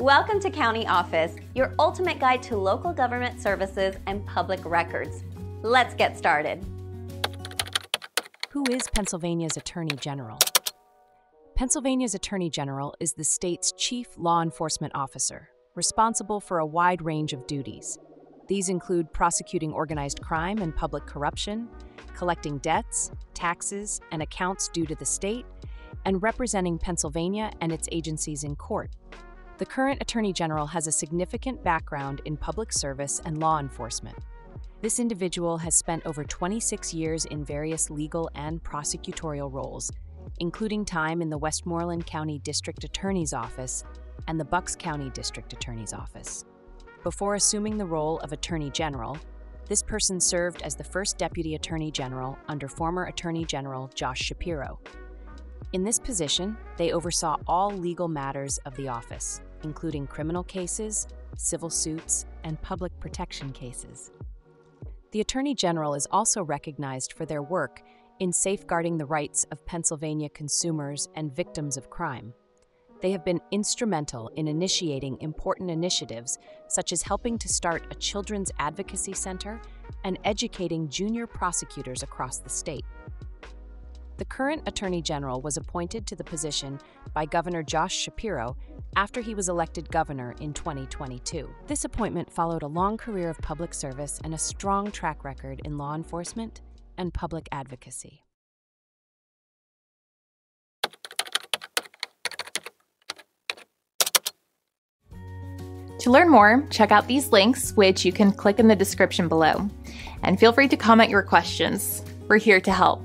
Welcome to County Office, your ultimate guide to local government services and public records. Let's get started. Who is Pennsylvania's Attorney General? Pennsylvania's Attorney General is the state's chief law enforcement officer, responsible for a wide range of duties. These include prosecuting organized crime and public corruption, collecting debts, taxes, and accounts due to the state, and representing Pennsylvania and its agencies in court. The current Attorney General has a significant background in public service and law enforcement. This individual has spent over 26 years in various legal and prosecutorial roles, including time in the Westmoreland County District Attorney's Office and the Bucks County District Attorney's Office. Before assuming the role of Attorney General, this person served as the first Deputy Attorney General under former Attorney General Josh Shapiro. In this position, they oversaw all legal matters of the office, including criminal cases, civil suits, and public protection cases. The Attorney General is also recognized for their work in safeguarding the rights of Pennsylvania consumers and victims of crime. They have been instrumental in initiating important initiatives such as helping to start a children's advocacy center and educating junior prosecutors across the state. The current Attorney General was appointed to the position by Governor Josh Shapiro after he was elected governor in 2022. This appointment followed a long career of public service and a strong track record in law enforcement and public advocacy. To learn more, check out these links, which you can click in the description below. And feel free to comment your questions. We're here to help.